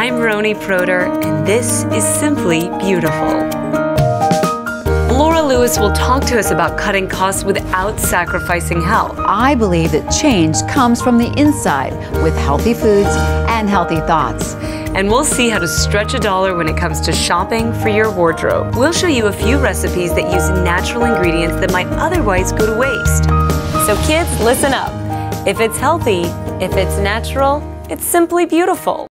I'm Roni Proter, and this is Simply Beautiful. Laura Lewis will talk to us about cutting costs without sacrificing health. I believe that change comes from the inside with healthy foods and healthy thoughts. And we'll see how to stretch a dollar when it comes to shopping for your wardrobe. We'll show you a few recipes that use natural ingredients that might otherwise go to waste. So, kids, listen up. If it's healthy, if it's natural, it's simply beautiful.